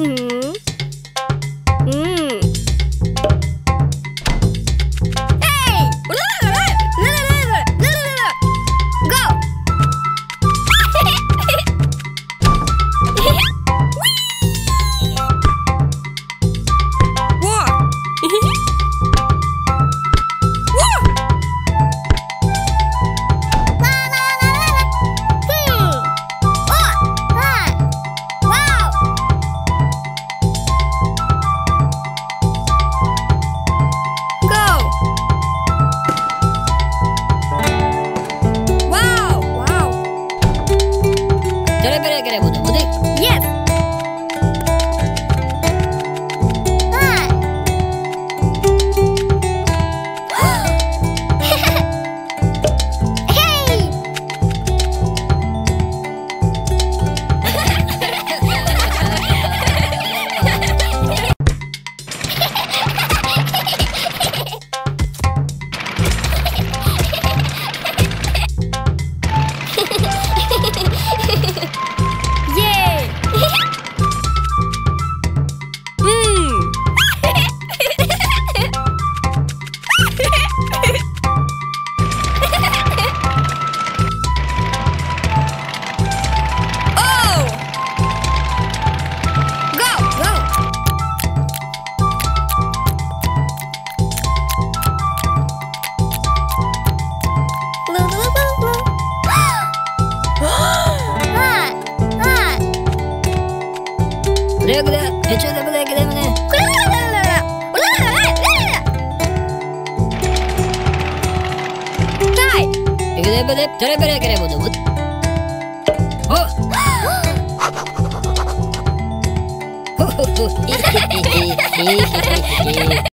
Mm. レクでエチューでブレーキでもね。エクでブレテレブレーキでもねおほほほ